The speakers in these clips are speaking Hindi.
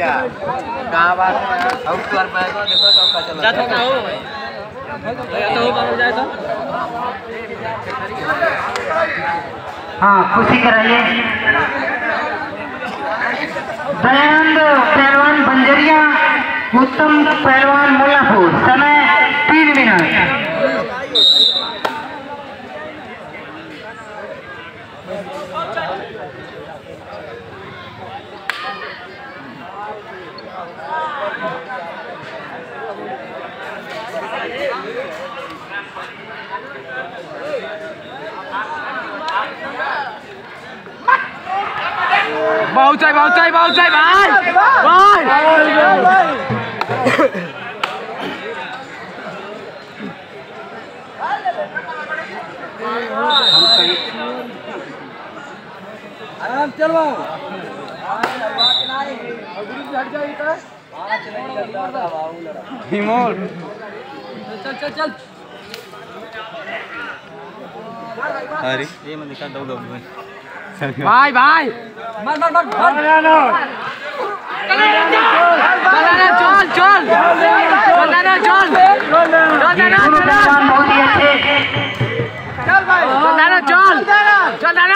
कहाँ बात देखो का चला तो हो। तो बाबू जाए तो हाँ खुशी कराइए दयानंद पहलवान बंजरिया उत्तम पहलवान मुल्लापुर। समय तीन मिनट। बहुत चाहिए बहुत चाहिए बहुत चाहिए भाई भाई आराम चलो। हिमोल चल चल चल। अरे। ये मैं दिखा दो लोग भाई। भाई मर मर मर चल चल चल चल। चल चल। दोनों पहलवान बहुत ही अच्छे चल। भाई चल। चल चल।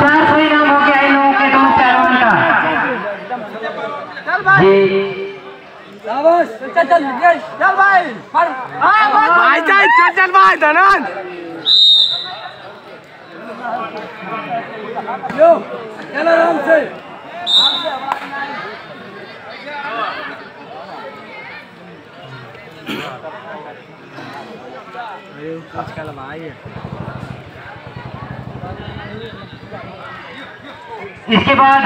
चार सौ इनाम हो गया इन लोगों के दोनों पहलवान का जी। चल चल चल भाई भाई चल चल चल भाई धनन लो चल आराम से आजकल भाई इसके बाद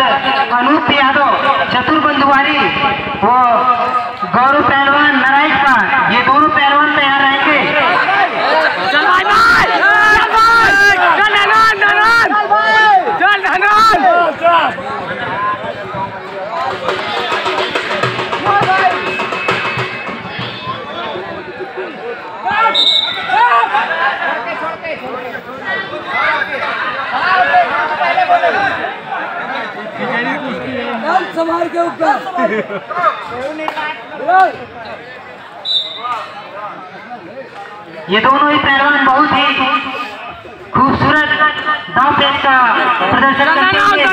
अनूप यादव चतुर बंधुआरी वो गौरव पहलवान नारायण खान ये दोनों पहलवान तैयार रहेंगे संभाल के ऊपर। ये दोनों ही पहलवान बहुत ही खूबसूरत दाव का प्रदर्शन करते हुए